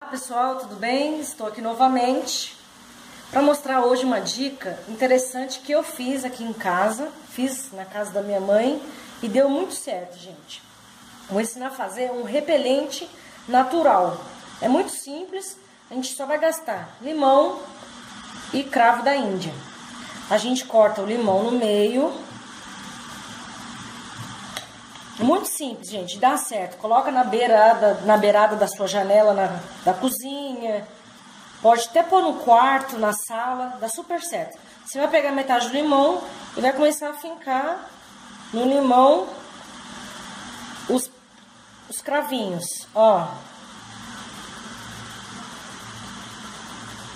Olá pessoal, tudo bem? Estou aqui novamente para mostrar hoje uma dica interessante que eu fiz aqui em casa, fiz na casa da minha mãe e deu muito certo, gente. Vou ensinar a fazer um repelente natural. É muito simples, a gente só vai gastar limão e cravo da Índia. A gente corta o limão no meio, muito simples, gente, dá certo. Coloca na beirada, na beirada da sua janela na, da cozinha. Pode até pôr no quarto, na sala, dá super certo. Você vai pegar metade do limão e vai começar a fincar no limão os, os cravinhos, ó.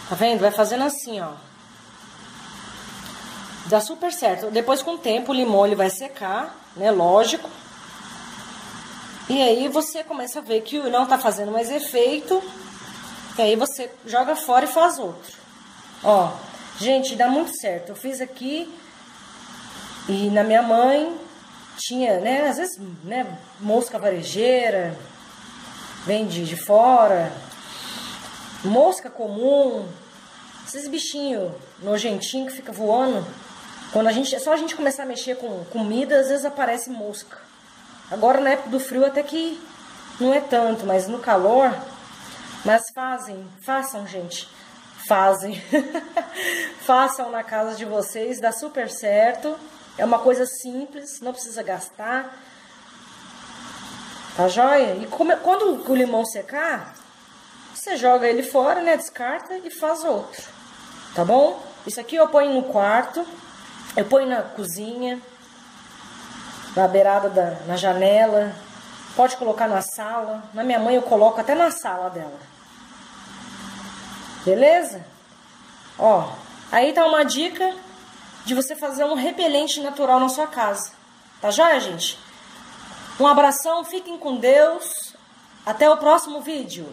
Tá vendo? Vai fazendo assim, ó. Dá super certo. Depois, com o tempo, o limão ele vai secar, né? Lógico. E aí você começa a ver que não tá fazendo mais efeito. E aí você joga fora e faz outro. Ó, gente, dá muito certo. Eu fiz aqui e na minha mãe tinha, né, às vezes, né, mosca varejeira, vem de, de fora, mosca comum, esses bichinhos nojentinhos que fica voando. Quando a gente, só a gente começar a mexer com comida, às vezes aparece mosca. Agora na época do frio até que não é tanto, mas no calor, mas fazem, façam, gente. Fazem. Façam na casa de vocês, dá super certo. É uma coisa simples, não precisa gastar. Tá joia? E quando o limão secar, você joga ele fora, né? Descarta e faz outro. Tá bom? Isso aqui eu ponho no quarto, eu ponho na cozinha, na beirada da na janela, pode colocar na sala. Na minha mãe eu coloco até na sala dela. Beleza? Ó, aí tá uma dica de você fazer um repelente natural na sua casa. Tá joia, gente? Um abração, fiquem com Deus. Até o próximo vídeo.